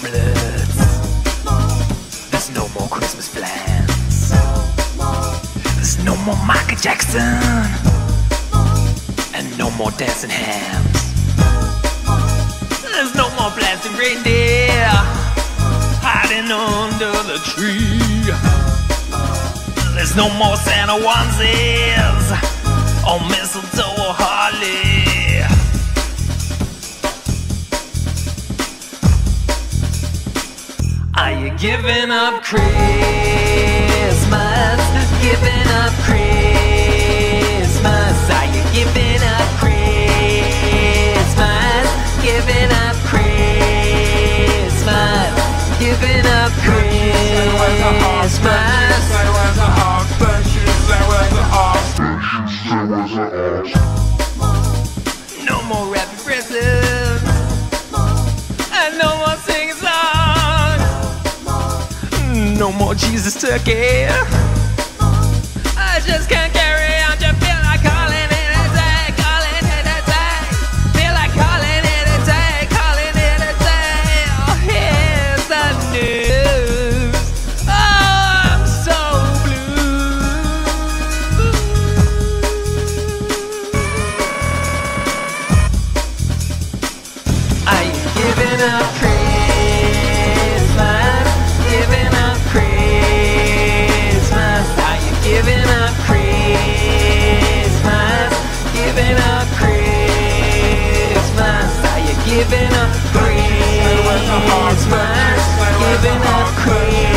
omelets. There's no more Christmas plans. There's no more Michael Jackson. And no more dancing hands. There's no more plastic reindeer hiding under the tree. There's no more Santa onesies or mistletoe or. Are you giving up Christmas? no more Jesus turkey. I just can't carry on Just feel like calling it a day, calling it a day. Feel like calling it a day, calling it a day. Oh, here's the news. Oh, I'm so blue. Are you giving up? giving up green giving up green.